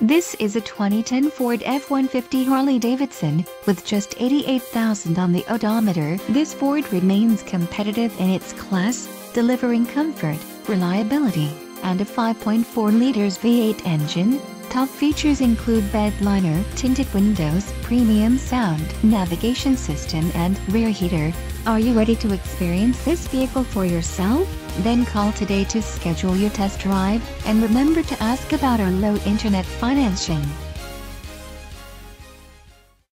This is a 2010 Ford F-150 Harley-Davidson, with just 88,000 on the odometer. This Ford remains competitive in its class, delivering comfort, reliability, and a 5.4 liters V8 engine. Top features include bed liner, tinted windows, premium sound, navigation system and rear heater. Are you ready to experience this vehicle for yourself? Then call today to schedule your test drive, and remember to ask about our low internet financing.